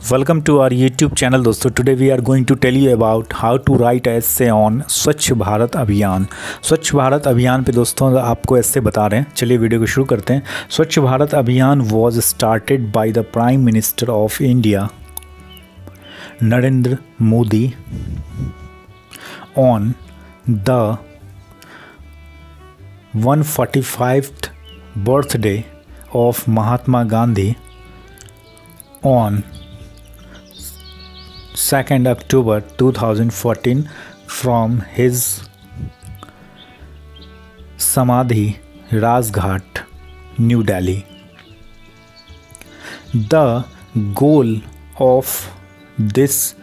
Welcome to our YouTube channel दोस्तों. Today we are going to tell you about how to write essay on Swachh Bharat Abhiyan स्वच्छ भारत अभियान पे, दोस्तों, आपको ऐसे बता रहे हैं. चलिए वीडियो को शुरू करते हैं. Swachh Bharat Abhiyan was started by the prime minister of India Narendra Modi on the one forty birthday of Mahatma Gandhi on 2nd October 2014 from his Samadhi Rajghat, New Delhi. The goal of this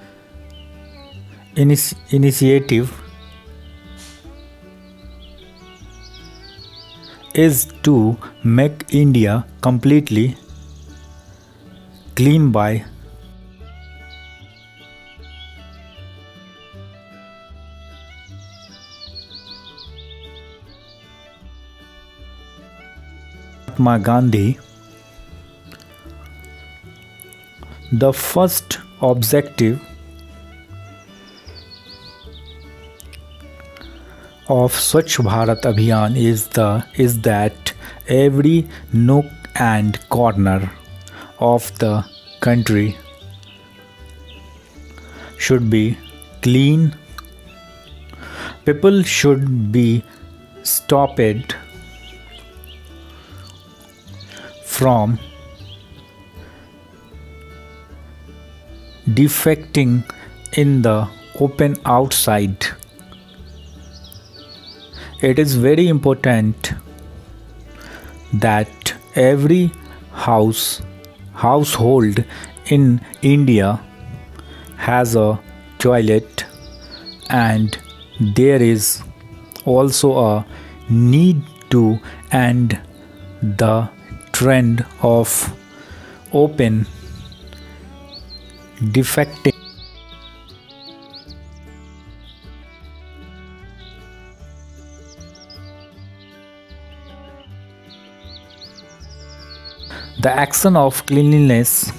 initi- initiative is to make India completely clean by Mahatma Gandhi, the first objective of Swachh Bharat Abhiyan is the is that every nook and corner of the country should be clean. People should be stopped from defecting in the open outside. It is very important that every house household in India has a toilet and there is also a need to and the trend of open defecting the action of cleanliness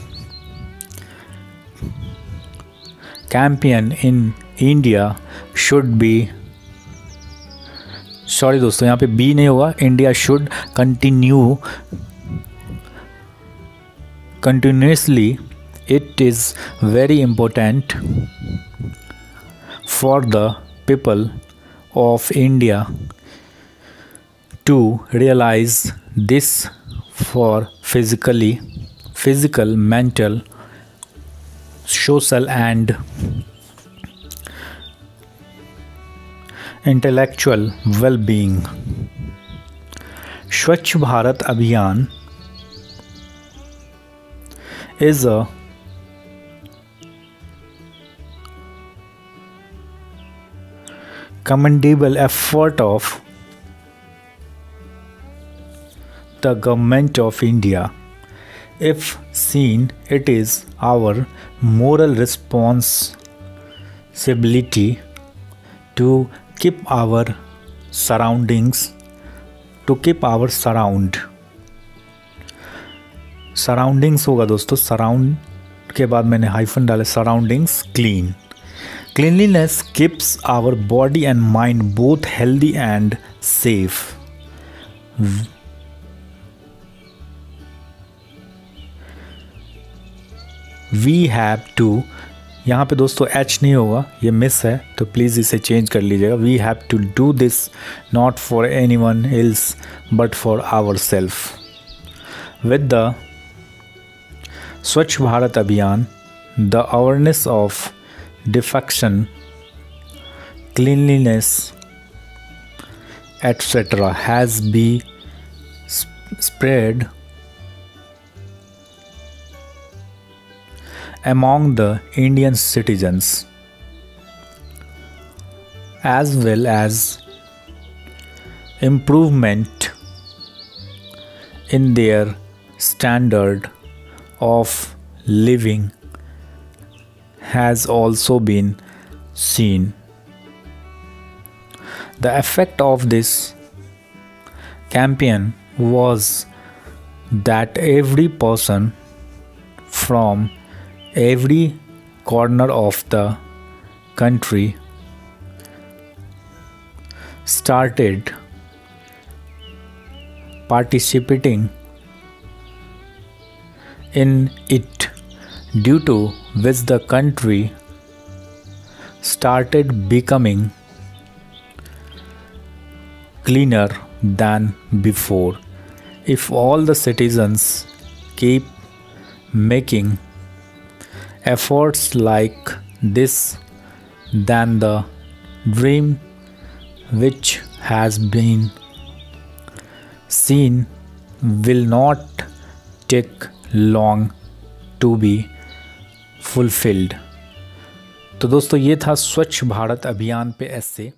campaign in india should be sorry दोस्तों यहाँ पे be नहीं होगा India should continue continuously it is very important for the people of india to realize this for physically physical mental social and intellectual well-being स्वच्छ Bharat Abhiyan is a commendable effort of the government of India. If seen, it is our moral responsibility to keep our surroundings, to keep our surround surroundings होगा दोस्तों। Surround के बाद मैंने hyphen डाले surroundings clean cleanliness keeps our body and mind both healthy and safe we have to यहाँ पे दोस्तों H नहीं होगा, ये मिस है तो प्लीज़ इसे चेंज कर लीजिएगा। We have to do this not for anyone else but for our self with the Swachh Bharat Abhiyan, the awareness of defection, cleanliness, etc., has been spread among the Indian citizens as well as improvement in their standard of living has also been seen. The effect of this campaign was that every person from every corner of the country started participating in it due to which the country started becoming cleaner than before. If all the citizens keep making efforts like this then the dream which has been seen will not take long to be fulfilled तो दोस्तों ये था स्वच्छ भारत अभियान पे ऐसे